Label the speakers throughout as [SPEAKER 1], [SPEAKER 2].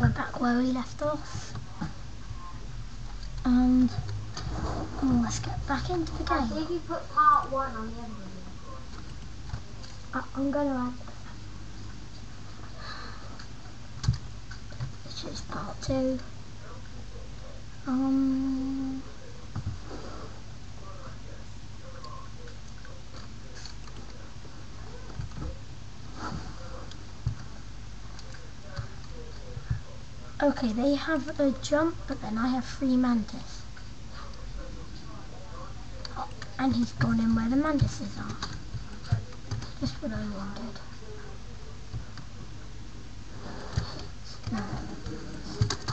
[SPEAKER 1] we're back where we left off. And oh, let's get back into the
[SPEAKER 2] I
[SPEAKER 1] game.
[SPEAKER 2] think you put part one on the video.
[SPEAKER 1] I, I'm gonna add this is part two. Um Okay, they have a jump, but then I have three mantis. Oh, and he's gone in where the mantises are. Just what I wanted.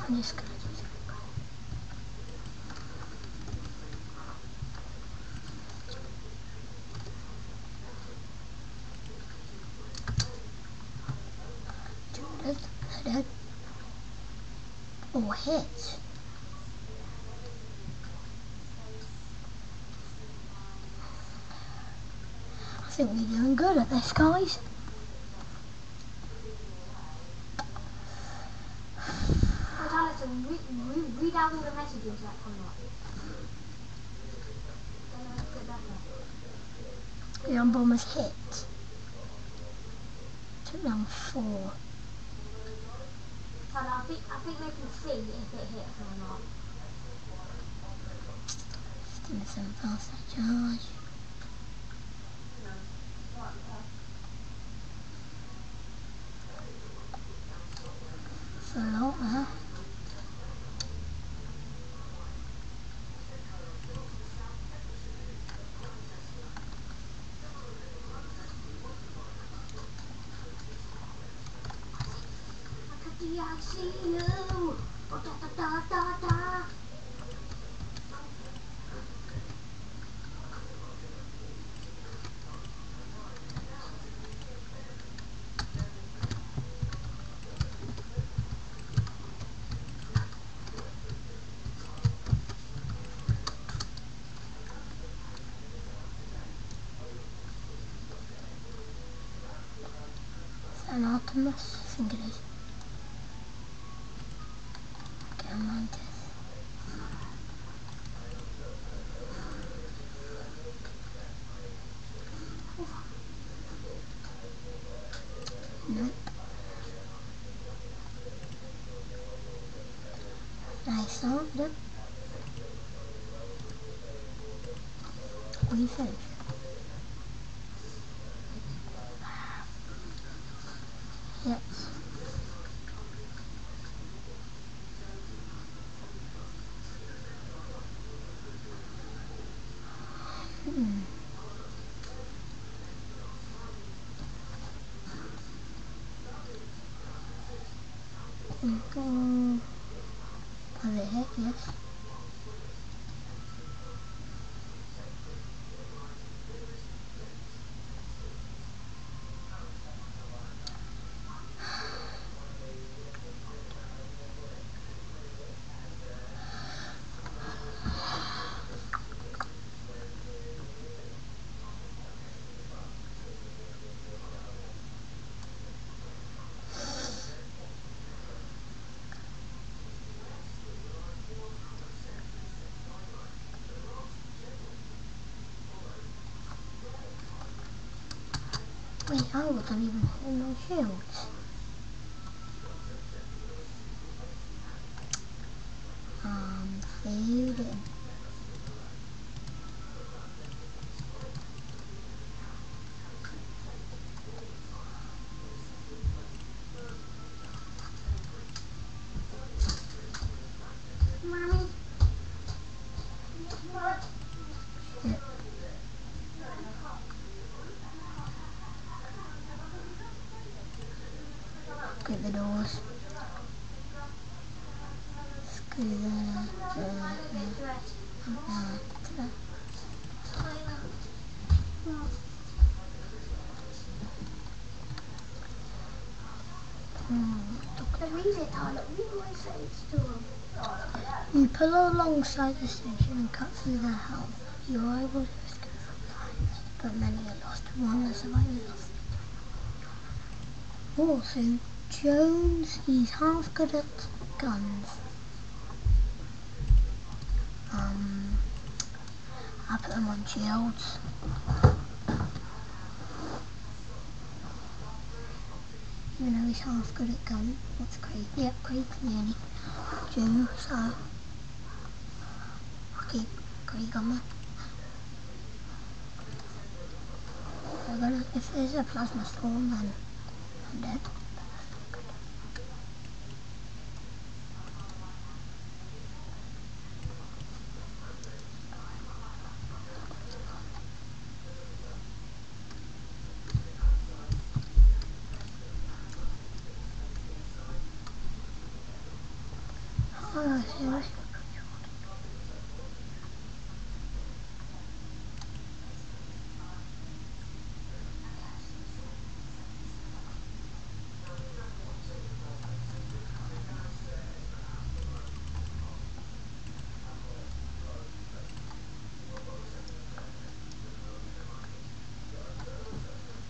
[SPEAKER 1] I'm just gonna do this. Do it, it. Oh, hit. I think we're doing good at this, guys.
[SPEAKER 2] So Alison, read, read, read out all the messages that come up. Then I'll that there.
[SPEAKER 1] The unbombers hit. Took down four.
[SPEAKER 2] So I think, I think they can see if it hits or not.
[SPEAKER 1] Pass that charge. It's a lot, huh?
[SPEAKER 2] I see you.
[SPEAKER 1] An Optimus? I think it is. Okay, I'm on this. Nope. Nice on it. We finished. Yep. Hmm. Go. Has it hit? Yes. Wait, I wasn't even hitting my shields.
[SPEAKER 2] Read it. Read my face to.
[SPEAKER 1] You pull alongside the station and cut through their helm. You are able to escape from lions, but many are lost. One the survivors lost. Also, Jones, he's half good at guns. Um, I put him on shields. Even though he's half good at gun. What's Craig? Yep, Craig's nearly due, so I'll keep Craig on there. If there's a plasma storm, then I'm dead. Oh, seriously?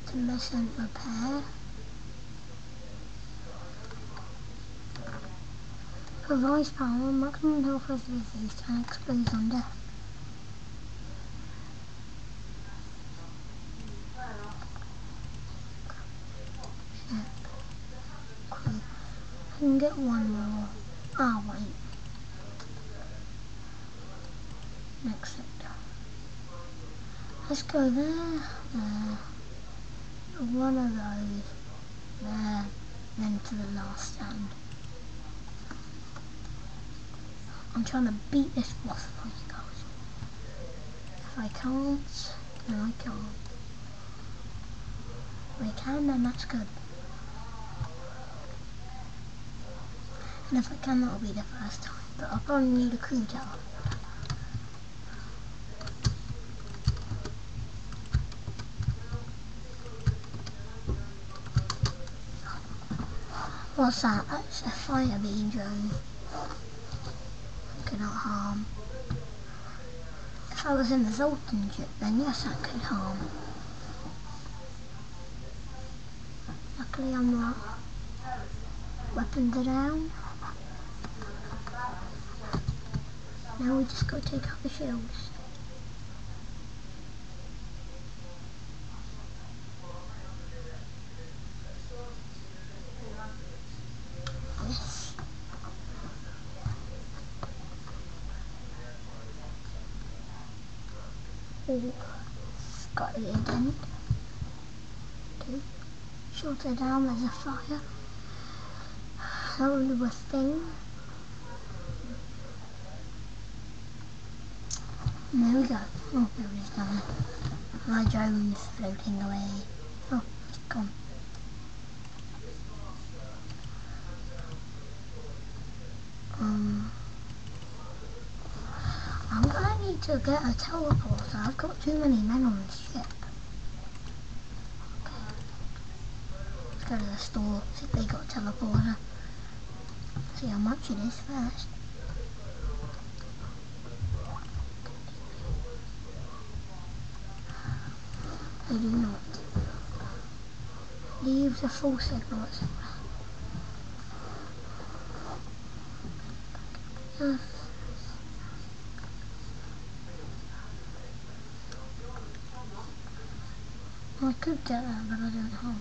[SPEAKER 1] To miss and repair. Provides power, maximum health is reduced and explodes on death. I can get one more. Ah, wait. Next sector. Let's go there, there. One of those. There. Then to the last stand. I'm trying to beat this boss fight, guys. If I can't, then I can't. If I can, then that's good. And if I can, that'll be the first time. But I'll probably need a crew tower. What's that? That's a fire beam drone. Cannot harm. If I was in the Zoltan ship, then yes, I could harm. Luckily, I'm not. Weapons are down. Now we just to take out the shields. Yes. Ooh, got it again. Two. Shorter down, there's a fire. That was a thing. And there we go. Oh, there down there. My drone's floating away. Oh, it's gone. Um, I'm gonna need to get a teleporter. I've got too many men on the ship. Okay. Let's go to the store, see if they got a teleporter. See how much it is first. They do not. Leave the full signal somewhere. Uh, I could get that, but I don't have.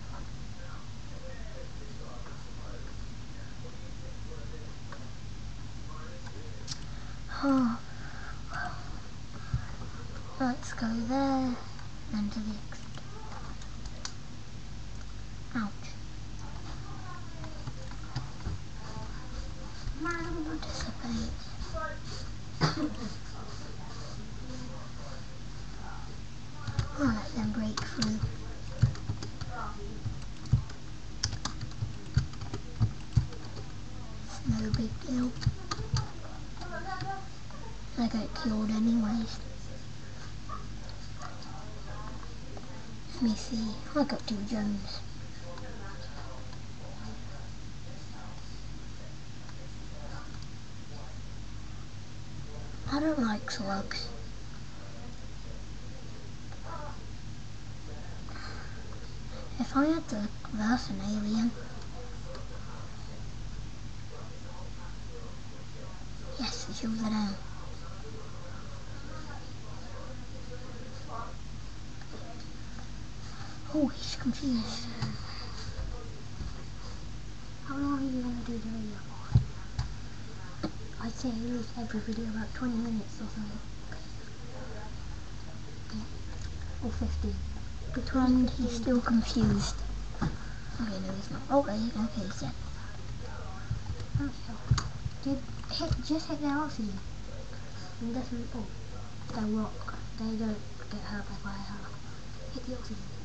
[SPEAKER 1] Oh. Let's go there and to the sealed anyways. Let me see. I got two gems. I don't like slugs. If I had to verse an alien, yes, shoot it out. Oh, he's confused.
[SPEAKER 2] How long are you going to do the video for? I'd say at least every video about 20 minutes or something. Or 15.
[SPEAKER 1] Pretend he's still confused. Okay, no, he's not. Oh, okay, okay, he's dead.
[SPEAKER 2] Okay. Did hit, just hit their oxygen. And doesn't, oh, they rock. They don't get hurt by fire. Hit the oxygen.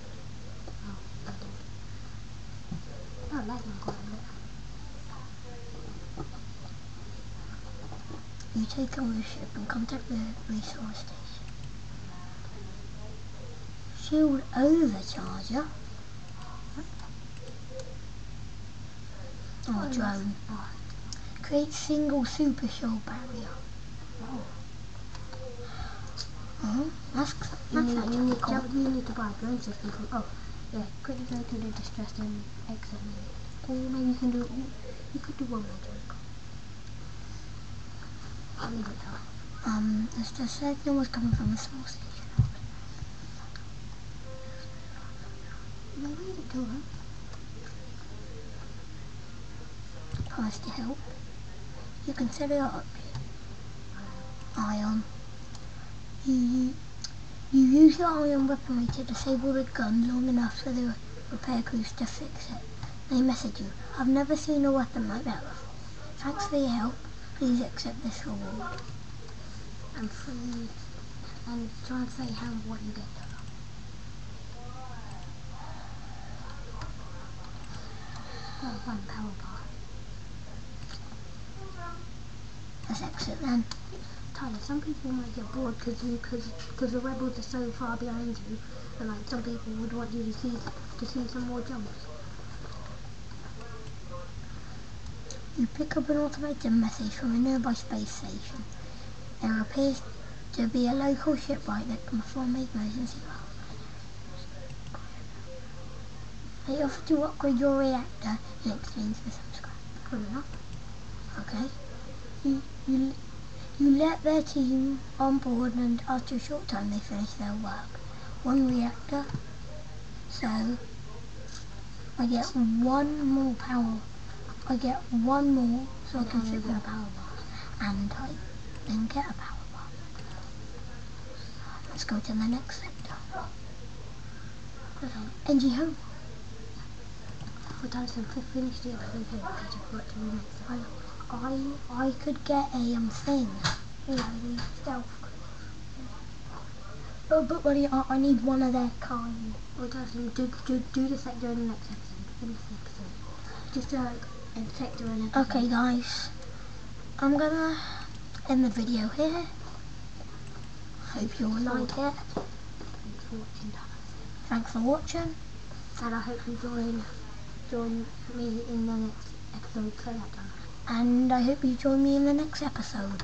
[SPEAKER 2] Oh. Oh, that's not quite a bit.
[SPEAKER 1] You take ownership and contact the resource station. She Shield overcharger. Oh,
[SPEAKER 2] Oh,
[SPEAKER 1] drone.
[SPEAKER 2] Oh,
[SPEAKER 1] Create single super shield barrier.
[SPEAKER 2] oh.
[SPEAKER 1] Oh, that's
[SPEAKER 2] You
[SPEAKER 1] that's
[SPEAKER 2] need, you, need to, you need to buy a drone system from, oh, yeah, quickly go to the distressed and exit maybe. Or maybe you can do, you, you could do one more. I'll leave it there.
[SPEAKER 1] Um, just said no was coming from the source station.
[SPEAKER 2] It to her.
[SPEAKER 1] Price to help. You can set it up. Ion. You, you, you use your ion weaponry to disable the gun long enough for the repair crews to fix it. They message you. I've never seen a weapon like that before. Thanks for your help. Please accept this reward.
[SPEAKER 2] And free, and say how what you get. One power bar.
[SPEAKER 1] Let's exit then.
[SPEAKER 2] Some people might get bored because you because because the rebels are so far behind you, and like some people would want you to see to see some more jumps.
[SPEAKER 1] You pick up an automated message from a nearby space station. There appears to be a local shipwright that can perform emergency power. They offer to upgrade your reactor in exchange for some scrap. Okay? You, you, you let their team on board and after a short time they finish their work. One reactor. So, I get one more power. I get one more so I can
[SPEAKER 2] get a power bar.
[SPEAKER 1] and I then get a power bar. Let's go to the next sector.
[SPEAKER 2] On.
[SPEAKER 1] NG home.
[SPEAKER 2] For Tyson, f- finish the episode here because you've got to remix it.
[SPEAKER 1] I I could get a um thing. You know, the stealth. Oh, but buddy, I, I need one of their kind.
[SPEAKER 2] Well, Tyson, do, do, do the sector in the next episode. Finish the episode. Just do like a sector in.
[SPEAKER 1] Okay, guys. I'm gonna end the video here. Hope you all like it.
[SPEAKER 2] Thanks for watching,
[SPEAKER 1] Thanks for watching.
[SPEAKER 2] And I hope you join, join me in the next episode. That.
[SPEAKER 1] And I hope you join me in the next episode.